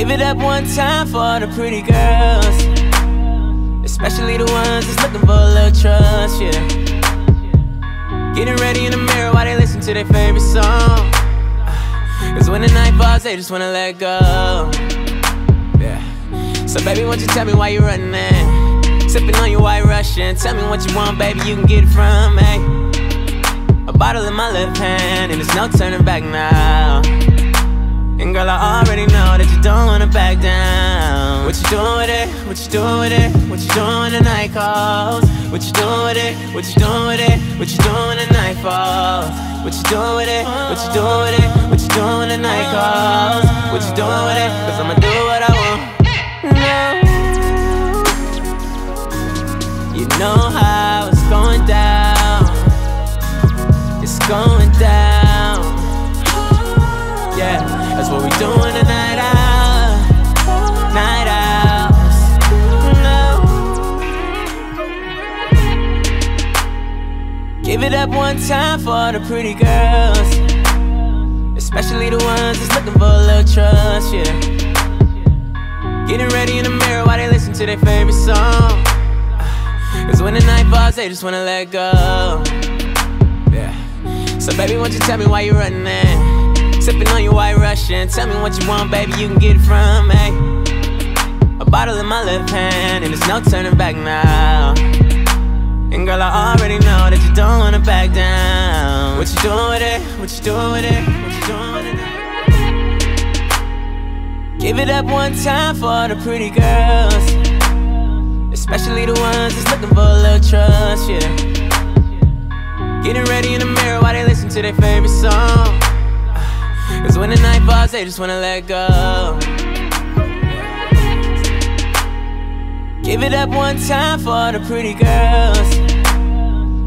Give it up one time for the pretty girls. Especially the ones that's looking for a little trust, yeah. Getting ready in the mirror while they listen to their favorite song. Cause when the night falls, they just wanna let go. Yeah. So, baby, won't you tell me why you running in? Sipping on your white Russian. Tell me what you want, baby, you can get it from me. A bottle in my left hand, and there's no turning back now. And girl, I already know that you don't wanna back down. What you doing with it? What you doing with it? What you doing when the night calls? What you doing with it? What you doing with it? What you doing when the night falls? What you doing with it? What you doing with it? What you doing when the night calls? What you doing with it? Cause I'ma do what I want. No. You know how what we doing tonight out. Night out. No. Give it up one time for the pretty girls. Especially the ones that's looking for a little trust, yeah. Getting ready in the mirror while they listen to their favorite song. Cause when the night falls, they just wanna let go. Yeah. So, baby, won't you tell me why you running in? Sipping on your white Russian. Tell me what you want, baby, you can get it from me. A bottle in my left hand, and there's no turning back now. And girl, I already know that you don't wanna back down. What you doing with it? What you doing with it? What you doing with it? Give it up one time for the pretty girls. Especially the ones that's looking for a little trust, yeah. Getting ready in the mirror while they listen to their favorite song. Falls, they just wanna let go. Give it up one time for the pretty girls.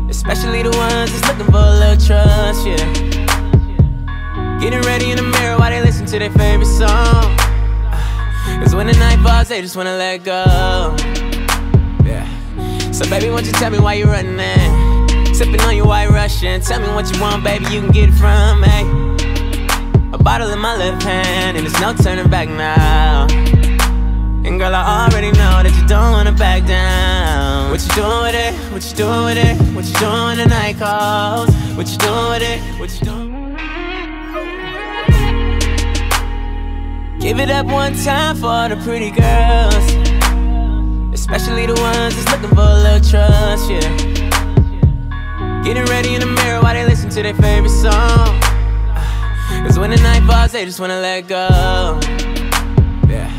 Especially the ones that's looking for a little trust, yeah. Getting ready in the mirror while they listen to their favorite song. Cause when the night falls, they just wanna let go. Yeah. So, baby, won't you tell me why you running in? Sipping on your white Russian. Tell me what you want, baby, you can get it from me. In my left hand, and there's no turning back now. And girl, I already know that you don't wanna back down. What you doing with it? What you doing with it? What you doing when the night calls? What you doing with it? What you doing? Give it up one time for the pretty girls. Especially the ones that's looking for a little trust, yeah. Getting ready in the mirror while they listen to their favorite song. Cause when the night falls, they just wanna let go. Yeah.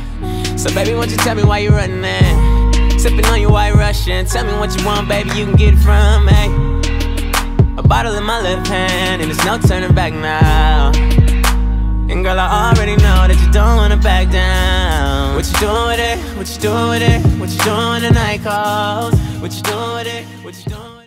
So, baby, won't you tell me why you running in? Sipping on your white Russian. Tell me what you want, baby, you can get it from me. A bottle in my left hand, and there's no turning back now. And girl, I already know that you don't wanna back down. What you doing with it? What you doing with it? What you doing when the night calls? What you doing with it? What you doing?